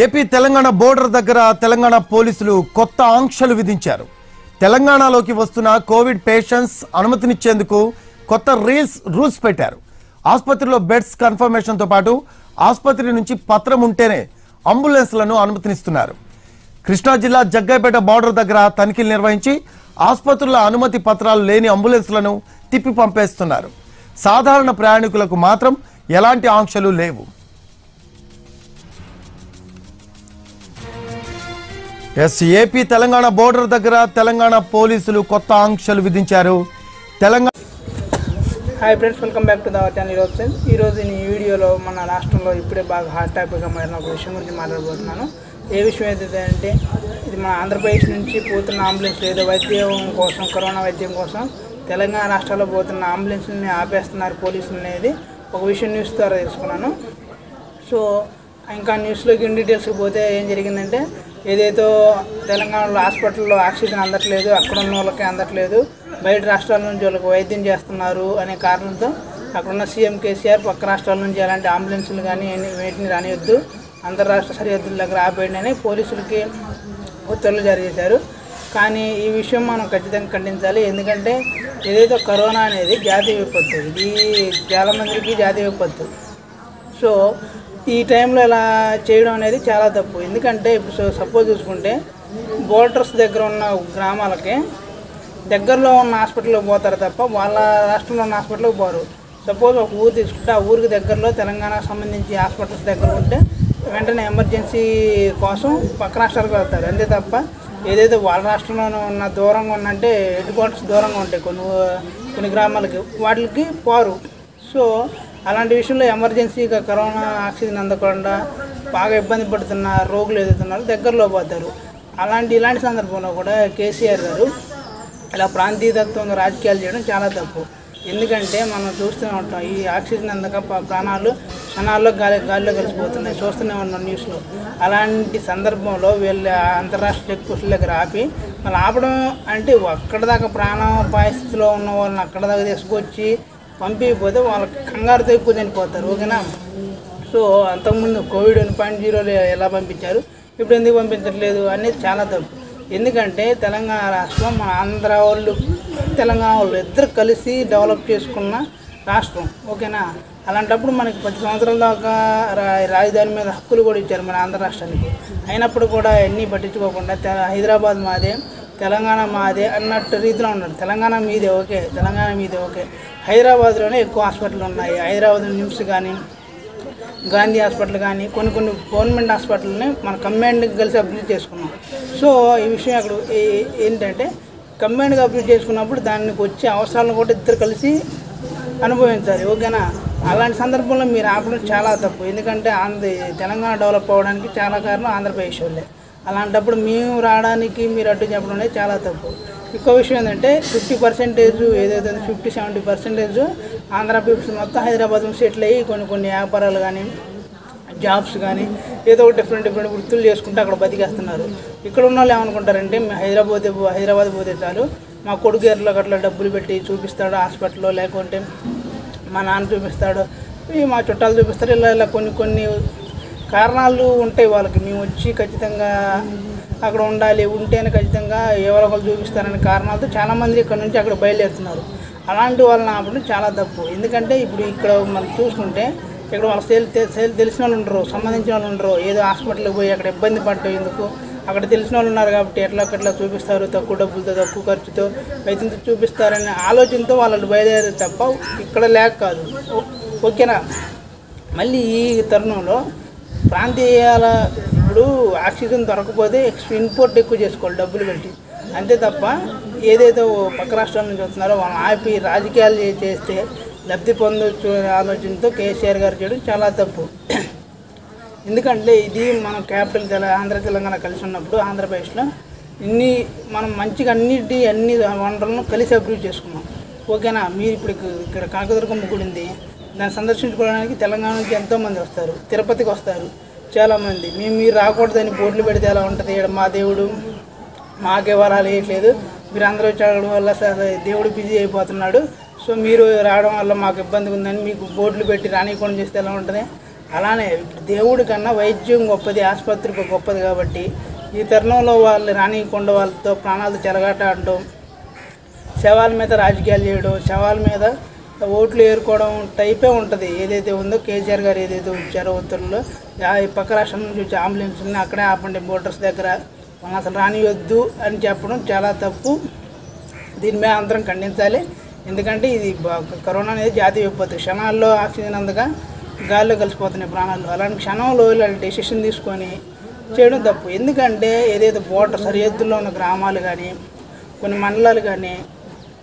AP Telangana border దగ్గర తెలంగాణ పోలీసులు కొత్త ఆంక్షలు విధించారు. తెలంగాణలోకి వస్తున్న కోవిడ్ పేషెంట్స్ అనుమతినిచ్చేందుకు కొత్త రీల్స్ రూల్స్ పెట్టారు. ఆసుపత్రిలో బెడ్స్ కన్ఫర్మేషన్తో పాటు ఆసుపత్రి నుంచి పత్రం ఉంటేనే అంబులెన్స్లను అనుమతినిస్తున్నారు. కృష్ణా జిల్లా జగ్గైపేట బార్డర్ దగ్గర తనిఖీలు నిర్వహించి ఆసుపత్రుల అనుమతి పత్రాలు లేని అంబులెన్స్లను తిప్పి పంపేస్తున్నారు. సాధారణ ప్రయాణికులకు మాత్రం ఎలాంటి ఆంక్షలు లేవు. ఎస్ ఏపీ తెలంగాణ బోర్డర్ దగ్గర తెలంగాణ పోలీసులు కొత్త ఆంక్షలు విధించారు. Telangana hi friends welcome back to our channel ఈరోజు ఫ్రెండ్స్ ఈరోజు ఈ వీడియోలో మన రాష్ట్రంలో ఇప్పుడే బాగా హాట్ టాపిక్గా మారిన ఒక విషయం గురించి మాట్లాడబోతున్నాను. ఏ విషయం అయితే అంటే ఇది మన ఆంధ్రప్రదేశ్ నుంచి పోతున్న అంబులెన్స్ ఏదో వైద్యం కోసం కరోనా వైద్యం కోసం తెలంగాణ రాష్ట్రాల్లో పోతున్న అంబులెన్స్ని ఆపేస్తున్నారు పోలీసులు అనేది ఒక విషయం న్యూస్ ద్వారా తెలుసుకున్నాను. సో ఇంకా న్యూస్లోకి ఇన్ డీటెయిల్స్కి పోతే ఏం జరిగిందంటే ఏదైతే తెలంగాణలో హాస్పిటల్లో ఆక్సిజన్ అందట్లేదు అక్కడ ఉన్న వాళ్ళకి అందట్లేదు బయట రాష్ట్రాల నుంచి వాళ్ళకి వైద్యం చేస్తున్నారు అనే కారణంతో అక్కడున్న సీఎం కేసీఆర్ పక్క రాష్ట్రాల నుంచి ఎలాంటి అంబులెన్సులు కానీ వేటిని రానివద్దు అంతర్రాష్ట్ర సరిహద్దుల దగ్గర ఆపేయండి అని పోలీసులకి ఉత్తర్వులు జారీ చేశారు. కానీ ఈ విషయం మనం ఖచ్చితంగా ఖండించాలి. ఎందుకంటే ఏదైతే కరోనా అనేది జాతీయ విపత్తు. ఇది చాలా మందికి జాతీయ విపత్తు. సో ఈ టైంలో ఇలా చేయడం అనేది చాలా తప్పు. ఎందుకంటే ఇప్పుడు సో సపోజ్ చూసుకుంటే బోర్డర్స్ దగ్గర ఉన్న గ్రామాలకి దగ్గరలో ఉన్న హాస్పిటల్కి పోతారు తప్ప వాళ్ళ రాష్ట్రంలో ఉన్న హాస్పిటల్కి పోరు. సపోజ్ ఒక ఊరు తీసుకుంటే ఆ ఊరికి దగ్గరలో తెలంగాణకు సంబంధించి హాస్పిటల్స్ దగ్గర ఉంటే వెంటనే ఎమర్జెన్సీ కోసం పక్క రాష్ట్రాలకు వెళ్తారు. అంతే తప్ప ఏదైతే వాళ్ళ రాష్ట్రంలోనే ఉన్న దూరంగా ఉన్నంటే హెడ్ క్వార్టర్స్ దూరంగా ఉంటాయి కొన్ని కొన్ని గ్రామాలకి. వాటికి పోరు. సో అలాంటి విషయంలో ఎమర్జెన్సీగా కరోనా ఆక్సిజన్ అందకుండా బాగా ఇబ్బంది పడుతున్న రోగులు ఎదుగుతున్నారో దగ్గరలో పోతారు అలాంటి ఇలాంటి సందర్భంలో కూడా కేసీఆర్ గారు ఇలా ప్రాంతీయతత్వంగా రాజకీయాలు చేయడం చాలా తప్పు. ఎందుకంటే మనం చూస్తూనే ఉంటాం ఈ ఆక్సిజన్ అందక ప్రాణాలు క్షణాల్లో గాలి గాలిలో కలిసిపోతున్నాయి చూస్తూనే ఉన్నాం న్యూస్లో. అలాంటి సందర్భంలో వీళ్ళ అంతరాష్ట్ర చెక్ పోస్టుల దగ్గర ఆపి మళ్ళీ ఆపడం అంటే అక్కడ దాకా ప్రాణం పరిస్థితిలో ఉన్న వాళ్ళని అక్కడ దాకా తీసుకొచ్చి పంపించకపోతే వాళ్ళకి కంగారుతో ఎక్కువ చనిపోతారు ఓకేనా? సో అంతకుముందు కోవిడ్ వన్ పాయింట్ జీరోలో ఎలా పంపించారు ఇప్పుడు ఎందుకు పంపించట్లేదు అనేది చాలా తప్పు. ఎందుకంటే తెలంగాణ రాష్ట్రం మన ఆంధ్ర వాళ్ళు తెలంగాణ వాళ్ళు ఇద్దరు కలిసి డెవలప్ చేసుకున్న రాష్ట్రం ఓకేనా? అలాంటప్పుడు మనకి పది సంవత్సరాల దాకా రా- రాజధాని మీద హక్కులు కూడా ఇచ్చారు మన ఆంధ్ర రాష్ట్రానికి. అయినప్పుడు కూడా ఎన్ని పట్టించుకోకుండా హైదరాబాద్ మాదే తెలంగాణ మాదే అన్నట్టు రీతిలో ఉన్నారు తెలంగాణ మీదే ఓకే తెలంగాణ మీదే ఓకే. హైదరాబాద్లోనే ఎక్కువ హాస్పిటల్ ఉన్నాయి. హైదరాబాద్ నిమ్స్ కానీ గాంధీ హాస్పిటల్ కానీ కొన్ని కొన్ని గవర్నమెంట్ హాస్పిటల్ని మన కంబైన్డ్కి కలిసి అభివృద్ధి చేసుకున్నాం. సో ఈ విషయం అక్కడ ఏ- ఏంటంటే కంబైన్డ్గా అభివృద్ధి చేసుకున్నప్పుడు దానికి వచ్చే అవసరాలను కూడా ఇద్దరు కలిసి అనుభవించాలి. ఓకేనా? అలాంటి సందర్భంలో మీరు ఆపడం చాలా తప్పు. ఎందుకంటే ఆంధ్ర తెలంగాణ డెవలప్ అవ్వడానికి చాలా కారణం ఆంధ్రప్రదేశ్ వాళ్ళే. అలాంటప్పుడు మేము రావడానికి మీరు అడ్డు చెప్పడం అనేది చాలా తప్పు. ఇంకో విషయం ఏంటంటే ఫిఫ్టీ పర్సెంటేజ్ ఏదైతే fifty seventy percentage Andhra people's మొత్తం హైదరాబాద్ సెటిల్ అయ్యి కొన్ని కొన్ని వ్యాపారాలు కానీ జాబ్స్ కానీ ఏదో ఒక డిఫరెంట్ డిఫరెంట్ వృత్తులు చేసుకుంటూ అక్కడ బతికేస్తున్నారు. ఇక్కడ ఉన్న వాళ్ళు ఏమనుకుంటారంటే హైదరాబాద్ హైదరాబాద్ పోతే చాలు. మా కొడుకు ఎర్రలో అట్లా డబ్బులు పెట్టి చూపిస్తాడు హాస్పిటల్లో లేకుంటే మా నాన్న చూపిస్తాడు. మా చుట్టాలు చూపిస్తారు. ఇలా ఇలా కొన్ని కొన్ని కారణాలు ఉంటాయి వాళ్ళకి. మేము వచ్చి ఖచ్చితంగా అక్కడ ఉండాలి ఉంటేనే ఖచ్చితంగా ఎవరో ఒకరు చూపిస్తారనే కారణాలతో చాలామంది ఇక్కడ నుంచి అక్కడ బయలుదేరుతున్నారు. అలాంటి వాళ్ళని ఆపడం చాలా తప్పు. ఎందుకంటే ఇప్పుడు ఇక్కడ మనం చూసుకుంటే ఇక్కడ వాళ్ళ సేల్ సేల్ తెలిసిన వాళ్ళు ఉండరు సంబంధించిన వాళ్ళు ఉండరు. ఏదో హాస్పిటల్కి పోయి అక్కడ ఇబ్బంది పడటం ఎందుకు? అక్కడ తెలిసిన వాళ్ళు ఉన్నారు కాబట్టి ఎట్లా ఎట్లా చూపిస్తారు? తక్కువ డబ్బులతో తక్కువ ఖర్చుతో వైద్యంతో చూపిస్తారనే ఆలోచనతో వాళ్ళు బయలుదేరే తప్ప ఇక్కడ లేక కాదు. ఓకేనా? మళ్ళీ ఈ తరుణంలో ప్రాంతీయాల ఇప్పుడు ఆక్సిజన్ దొరకపోతే ఇంపోర్ట్ ఎక్కువ చేసుకోవాలి డబ్బులు పెట్టి. అంతే తప్ప ఏదైతే ఓ పక్క రాష్ట్రాల నుంచి వస్తున్నారో వాళ్ళని ఆపి రాజకీయాలు చే- చేస్తే లబ్ధి పొందొచ్చు అనే ఆలోచనతో కేసీఆర్ గారు చేయడం చాలా తప్పు. ఎందుకంటే ఇది మనం క్యాపిటల్ తెల ఆంధ్ర తెలంగాణ కలిసి ఉన్నప్పుడు ఆంధ్రప్రదేశ్లో ఇన్ని మనం మంచిగా అన్నిటి అన్ని వనరులను కలిసి అభివృద్ధి చేసుకున్నాం. ఓకేనా? మీరు ఇప్పుడు ఇక్కడ కాకదుర్గమ్మ గుడి ఉంది. దాన్ని సందర్శించుకోవడానికి తెలంగాణ నుంచి ఎంతోమంది వస్తారు తిరుపతికి వస్తారు చాలామంది. మేము మీరు రాకూడదని బోర్డులు పెడితే ఎలా ఉంటుంది? ఈడ మా దేవుడు మాకే వరాలు వేయట్లేదు మీరు అందరూ వచ్చడం వల్ల దేవుడు బిజీ అయిపోతున్నాడు. సో మీరు రావడం వల్ల మాకు ఇబ్బంది ఉందని మీకు బోర్డులు పెట్టి రానికుండా చేస్తే ఎలా ఉంటుంది? అలానే దేవుడి కన్నా వైద్యం గొప్పది ఆసుపత్రి గొప్పది కాబట్టి ఈ తరుణంలో వాళ్ళు రానియకుండా వాళ్ళతో ప్రాణాలు చెలగాట ఆడటం శవాల మీద రాజకీయాలు చేయడం శవాల మీద ఓట్లు ఏరుకోవడం టైపే ఉంటుంది. ఏదైతే ఉందో కేసీఆర్ గారు ఏదైతే ఇచ్చారో ఉత్తర్వుల్లో ఈ పక్క రాష్ట్రం నుంచి వచ్చే అంబులెన్స్ని అక్కడే ఆపండి బోర్డర్స్ దగ్గర మనం అసలు రానివద్దు అని చెప్పడం చాలా తప్పు. దీని మీద అందరం ఖండించాలి. ఎందుకంటే ఇది కరోనా అనేది జాతీయ విపత్తు. క్షణాల్లో ఆక్సిజన్ అందగా గాల్లో కలిసిపోతున్నాయి ప్రాణాలు. అలాంటి క్షణంలో ఇలాంటి డెసిషన్ తీసుకొని చేయడం తప్పు. ఎందుకంటే ఏదైతే బోర్డర్ సరిహద్దుల్లో ఉన్న గ్రామాలు కానీ కొన్ని మండలాలు కానీ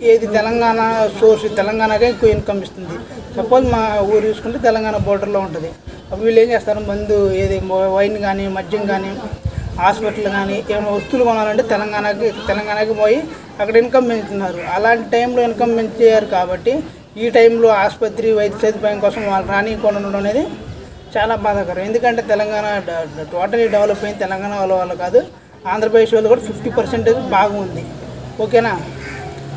ఏది తెలంగాణ సోర్స్ తెలంగాణకే ఎక్కువ ఇన్కమ్ ఇస్తుంది. సపోజ్ మా ఊరు చూసుకుంటే తెలంగాణ బోర్డర్లో ఉంటుంది. అప్పుడు వీళ్ళు ఏం చేస్తారు? మందు ఏది వైన్ కానీ మద్యం కానీ హాస్పిటల్ కానీ ఏమైనా వస్తువులు కొనాలంటే తెలంగాణకి తెలంగాణకి పోయి అక్కడ ఇన్కమ్ పెంచుతున్నారు. అలాంటి టైంలో ఇన్కమ్ పెంచారు కాబట్టి ఈ టైంలో ఆసుపత్రి వైద్య సదుపాయం కోసం వాళ్ళు రానియకుండా ఉండడం అనేది చాలా బాధాకరం. ఎందుకంటే తెలంగాణ టోటలీ డెవలప్ అయింది తెలంగాణ వాళ్ళ వాళ్ళు కాదు. ఆంధ్రప్రదేశ్ వాళ్ళు కూడా ఫిఫ్టీ పర్సెంటేజ్ బాగుంది. ఓకేనా?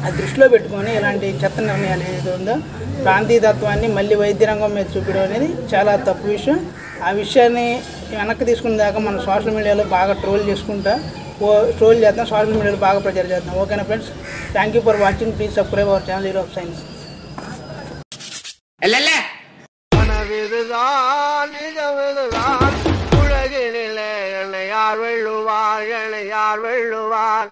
అది దృష్టిలో పెట్టుకొని ఇలాంటి చెత్త నిర్ణయాలు ఏదైతే ఉందో ప్రాంతీయ తత్వాన్ని మళ్ళీ వైద్య రంగం మీద చూపించడం అనేది చాలా తప్పు విషయం ఆ విషయాన్ని వెనక్కి తీసుకున్న దాకా మనం సోషల్ మీడియాలో బాగా ట్రోల్ చేసుకుంటా ఓ ట్రోల్ చేద్దాం సోషల్ మీడియాలో బాగా ప్రచారం చేద్దాం ఓకేనా friends thank you for watching please subscribe our channel hero of science மனவிதுதான் நிஜமிதுதான் உலகினிலே என்னை யார் வெல்லுவார் என்னை யார் வெல்லுவார்